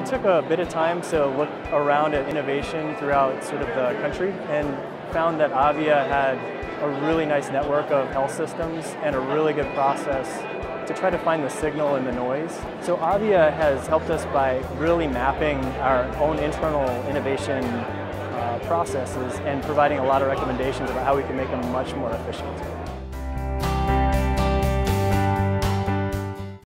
We took a bit of time to look around at innovation throughout sort of the country and found that Avia had a really nice network of health systems and a really good process to try to find the signal in the noise. So Avia has helped us by really mapping our own internal innovation uh, processes and providing a lot of recommendations about how we can make them much more efficient.